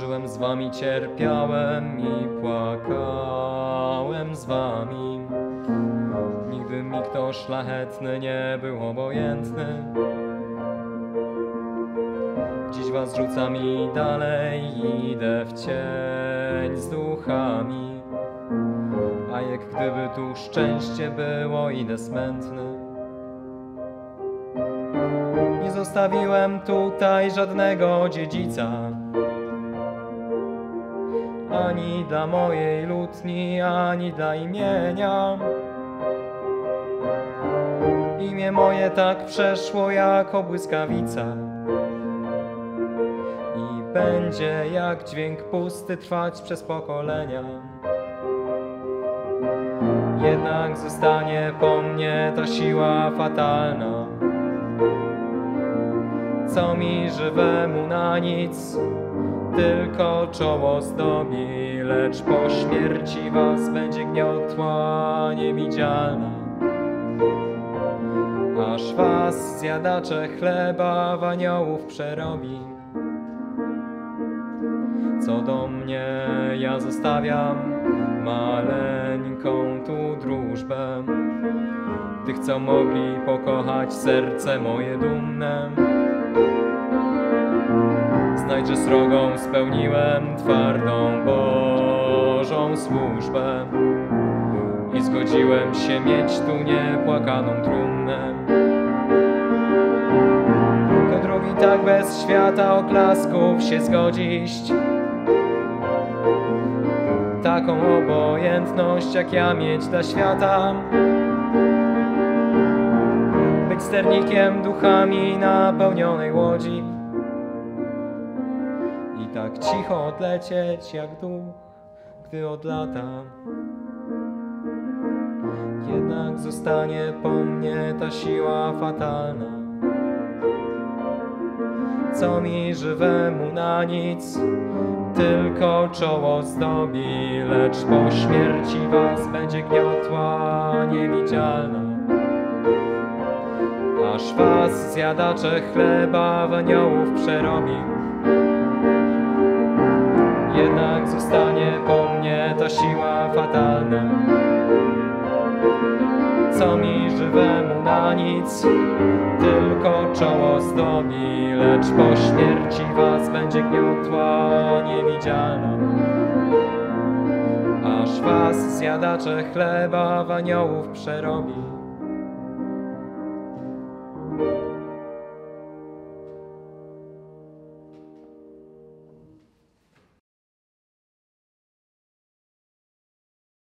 Żyłem z wami, cierpiałem i płakałem z wami. Nigdy mi kto szlachetny nie był obojętny. Dziś was rzucam i dalej idę w cień z duchami. A jak gdyby tu szczęście było, idę smętny. Nie zostawiłem tutaj żadnego dziedzica Ani dla mojej lutni, ani dla imienia. Imię moje tak przeszło jak błyskawica I będzie jak dźwięk pusty trwać przez pokolenia. Jednak zostanie po mnie ta siła fatalna. Co mi żywemu na nic, tylko czoło zdobi, lecz po śmierci was będzie gniotła niewidzialna. Aż was zjadacze chleba w aniołów przerobi. Co do mnie, ja zostawiam maleńką tu drużbę. Tych, co mogli pokochać serce moje dumne. Znajdź, że srogą spełniłem twardą Bożą służbę. I zgodziłem się mieć tu niepłakaną trumnę. To drugi tak bez świata oklasków się zgodzić? Taką obojętność jak ja mieć dla świata. Być sternikiem duchami napełnionej łodzi tak cicho odlecieć jak duch, gdy odlata. Jednak zostanie po mnie ta siła fatalna. Co mi żywemu na nic, tylko czoło zdobi, lecz po śmierci was będzie gniotła niewidzialna. Aż was zjadacze chleba w aniołów przerobi zostanie po mnie ta siła fatalna. Co mi żywemu na nic, tylko czoło zdobi Lecz po śmierci was będzie gniotła niewidzialna Aż was zjadacze chleba w aniołów przerobi.